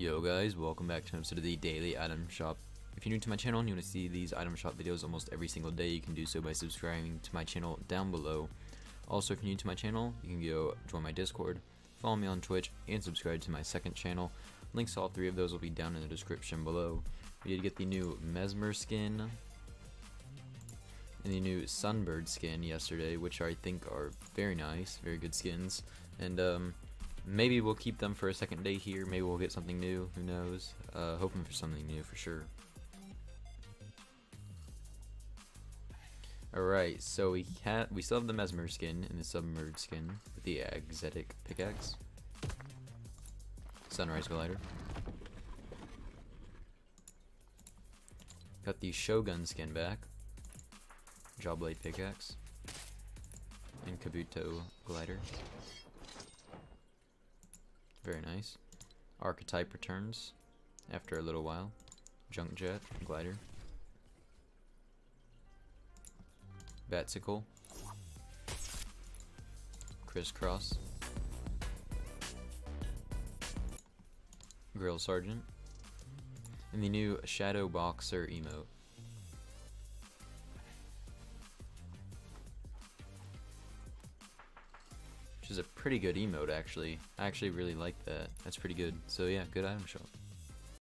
Yo guys, welcome back to an episode of the Daily Item Shop. If you're new to my channel and you want to see these item shop videos almost every single day, you can do so by subscribing to my channel down below. Also, if you're new to my channel, you can go join my Discord, follow me on Twitch, and subscribe to my second channel. Links to all three of those will be down in the description below. We did get the new Mezmer skin and the new Sunbird skin yesterday, which I think are very nice, very good skins. And um, maybe we'll keep them for a second day here. Maybe we'll get something new. Who knows? Uh, hoping for something new for sure. Alright, so we can we still have the Mezmer skin and the Sunbird skin with the Axetic pickaxe. Sunrise glider. Got the Shogun skin back. Jawblade pickaxe. And Kabuto glider. Very nice. Archetype returns after a little while. Junk jet glider. Batsickle. Crisscross. Grill Sergeant. And the new Shadow Boxer emote. Which is a pretty good emote actually. I actually really like that. That's pretty good. So yeah, good item shop.